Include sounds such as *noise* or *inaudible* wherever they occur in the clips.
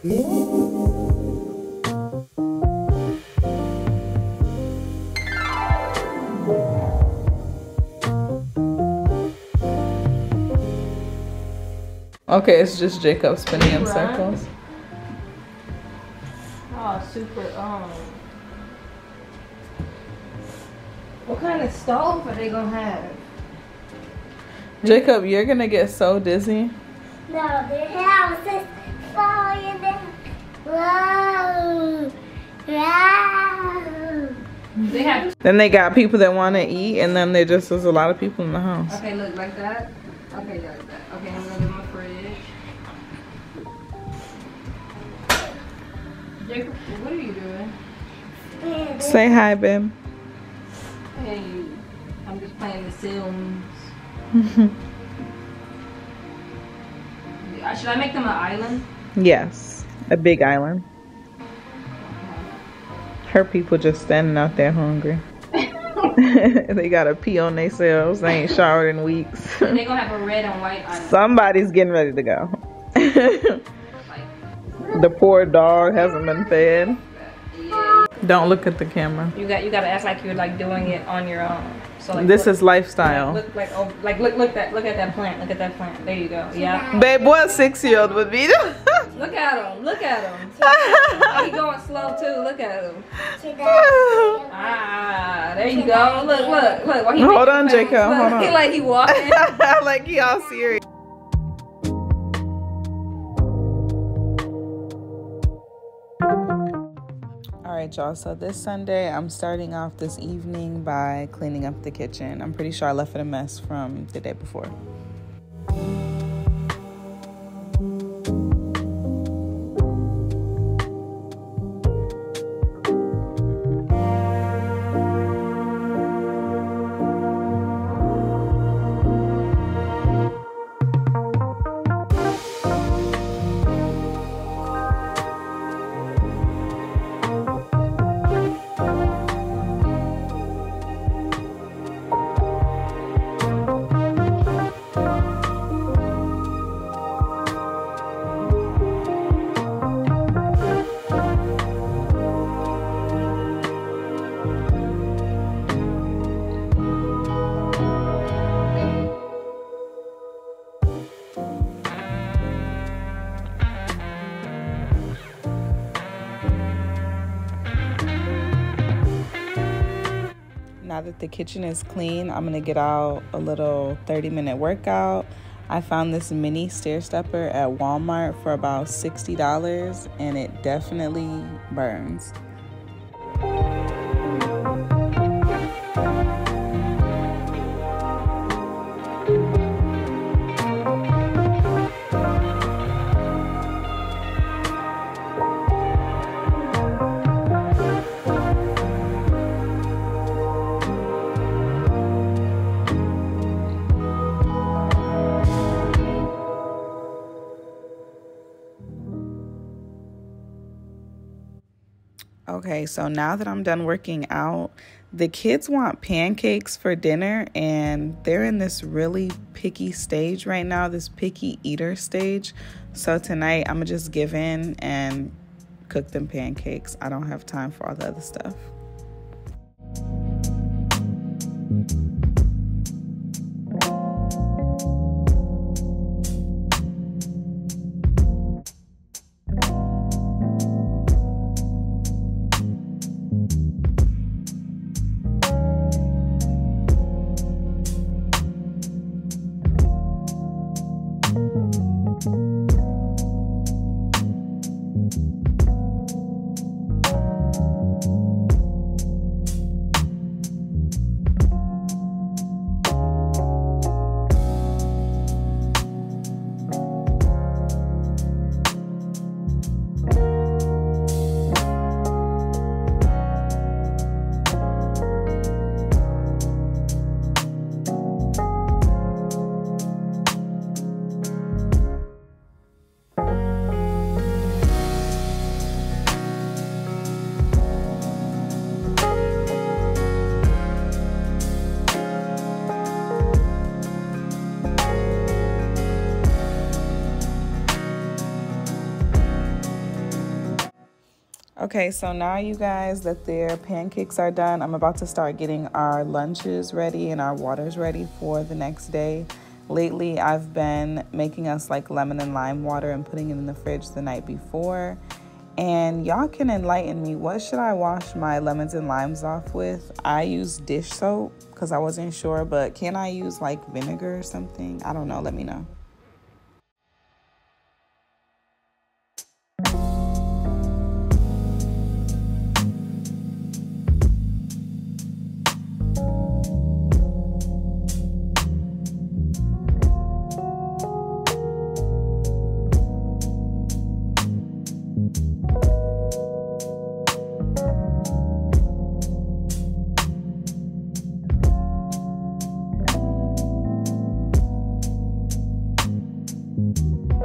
Okay, it's just Jacob spinning in circles. Oh, super. Um, what kind of stove are they gonna have? Jacob, you're gonna get so dizzy. No, they have a system. They. Then they got people that want to eat, and then there just is a lot of people in the house. Okay, look like that. Okay, like that. Okay, I'm gonna do my fridge. Jacob, what are you doing? Say hi, babe. Hey, I'm just playing The Sims. *laughs* Should I make them an island? Yes, a big island. Her people just standing out there hungry. *laughs* they gotta pee on themselves. They ain't showered in weeks. *laughs* They're gonna have a red and white island. Somebody's getting ready to go. *laughs* The poor dog hasn't been fed. Don't look at the camera. You got you gotta act like you're like doing it on your own. So like This look, is lifestyle. look like oh like look look that look at that plant look at that plant there you go yeah Babe, what six year old would be? Look at him look at him oh, *laughs* he going slow too look at him ah there you go look look look While he Hold on, faces. Jacob, Look, hold *laughs* on. he like he walking *laughs* like he all serious. All right, y'all. So this Sunday, I'm starting off this evening by cleaning up the kitchen. I'm pretty sure I left it a mess from the day before. That the kitchen is clean, I'm gonna get out a little 30 minute workout. I found this mini stair stepper at Walmart for about $60 and it definitely burns. Okay, so now that I'm done working out, the kids want pancakes for dinner, and they're in this really picky stage right now, this picky eater stage. So tonight, I'm gonna just give in and cook them pancakes. I don't have time for all the other stuff. Okay, so now you guys that their pancakes are done, I'm about to start getting our lunches ready and our waters ready for the next day. Lately, I've been making us like lemon and lime water and putting it in the fridge the night before. And y'all can enlighten me. What should I wash my lemons and limes off with? I use dish soap because I wasn't sure, but can I use like vinegar or something? I don't know. Let me know. you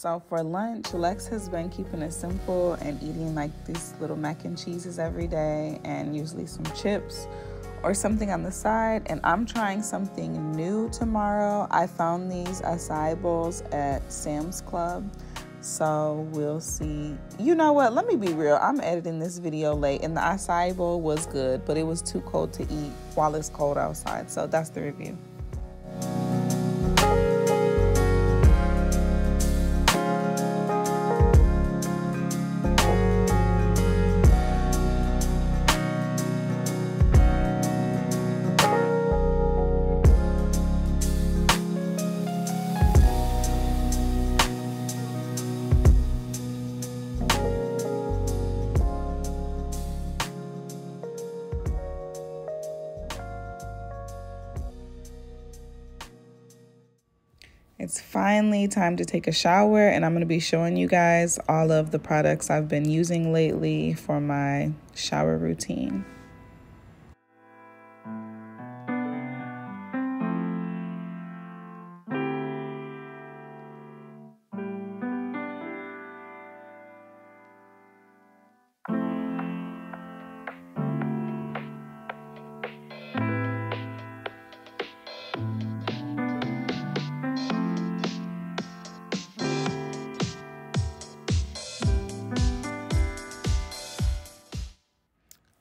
So for lunch, Lex has been keeping it simple and eating like these little mac and cheeses every day and usually some chips or something on the side. And I'm trying something new tomorrow. I found these acai bowls at Sam's Club. So we'll see. You know what? Let me be real. I'm editing this video late and the acai bowl was good, but it was too cold to eat while it's cold outside. So that's the review. Finally time to take a shower, and I'm going to be showing you guys all of the products I've been using lately for my shower routine.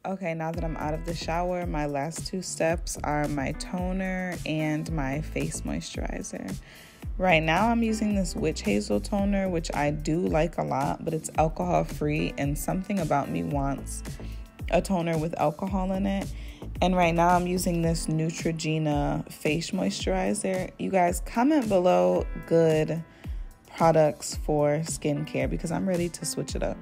Okay, now that I'm out of the shower, my last two steps are my toner and my face moisturizer. Right now, I'm using this Witch Hazel toner, which I do like a lot, but it's alcohol free, and something about me wants a toner with alcohol in it. And right now, I'm using this Neutrogena face moisturizer. You guys, comment below good products for skincare because I'm ready to switch it up.